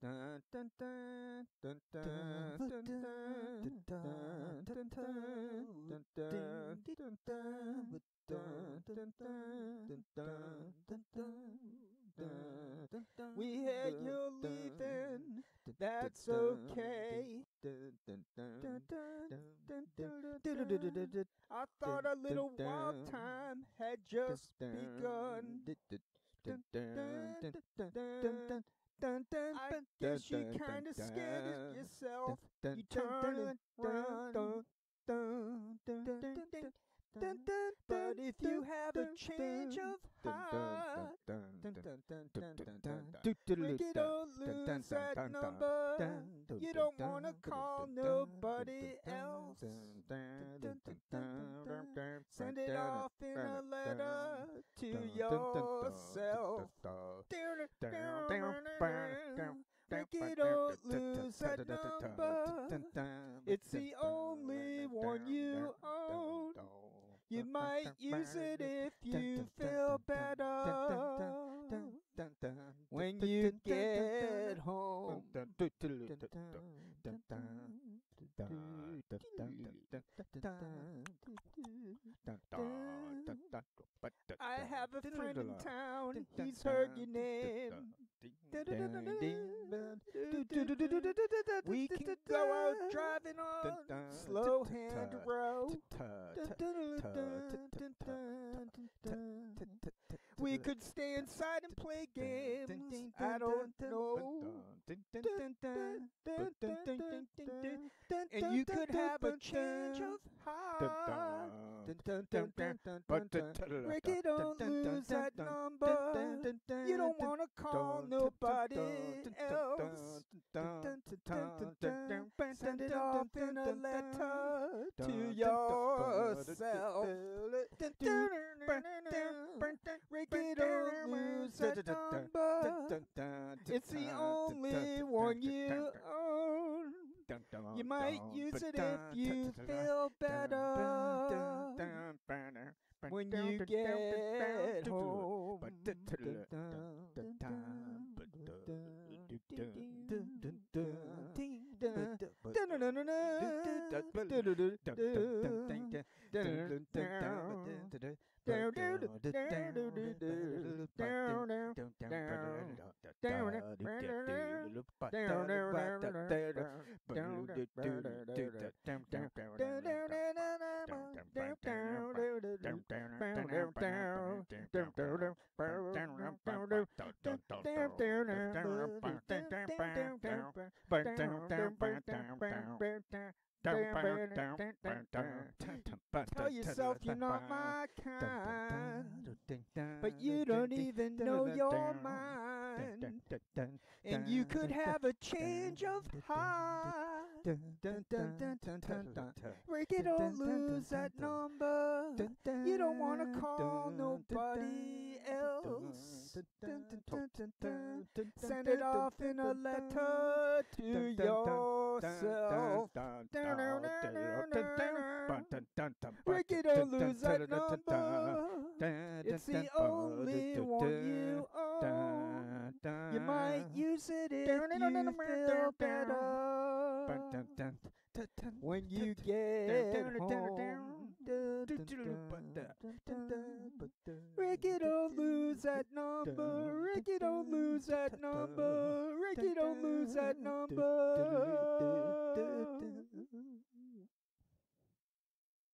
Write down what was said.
Dun, dun, dun, dun, dun, dun, dun, dun, dun, dun, dun, dun, dun, dun. Dun, dun, dun, dun, dun, dun, dun, dun, We had you leaving, that's okay. Dun, dun, dun, Dun, dun, dun, dun, dun, dun, dun, dun, dun, dun, dun, I thought a little wild time had just begun dun, dun, I dun, guess you kinda scared of yourself. You turn and run. But if you have a change of heart, make it all lose that number. You don't wanna call nobody else. Send it off in a letter to yourself. That number. It's the only one you own. You might use it if you feel better when you get home. I have a friend in town, he's heard your name. We can go out driving on slow hand road. We could stay inside and play games. I don't know. And you could have a change of heart. Rikki, don't lose that number. You don't wanna call nobody else. Send it off in a letter to yourself. Rikki, don't lose that number. It's the only one you own. You might use it if you feel better when you get home. Tell yourself you're not my kind, but you don't even know your mind. And you could have a change of heart. Rikki, don't lose that number. You don't wanna call nobody else. Send it off in a letter to yourself. Rikki, don't lose that number. It's the only one you own. You might use it if you feel better when you get home. Rikki, don't lose that number. Rikki, don't lose that number. Rikki, don't lose that number.